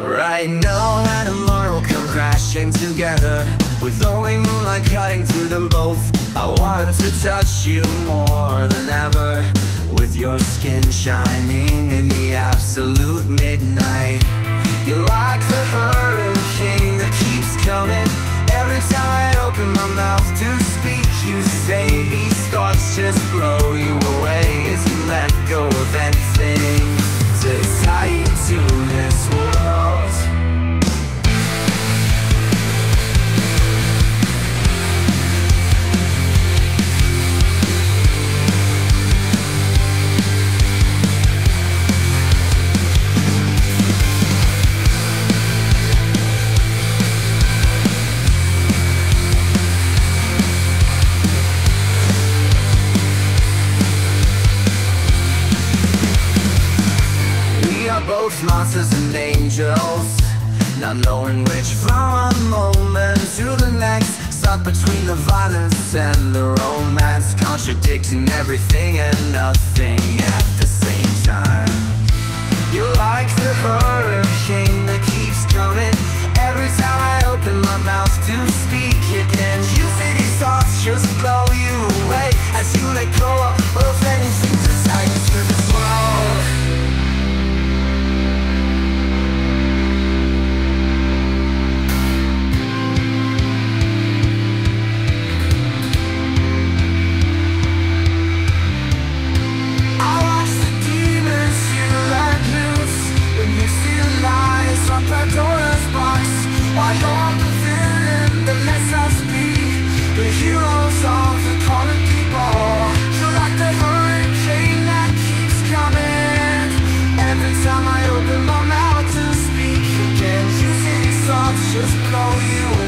Right now and tomorrow come crashing together. With only moonlight cutting through them both. I want to touch you more than ever. With your skin shining in the absolute midnight. You're like the hurricane that keeps coming. Every time I open my mouth to speak You say these thoughts just blow both monsters and angels. Not knowing which one moment to the next. Stuck between the violence and the romance. Contradicting everything and nothing at the same time. You're like the hurricane that keeps coming. Every time I open my mouth to speak again You say these thoughts just just blow you away you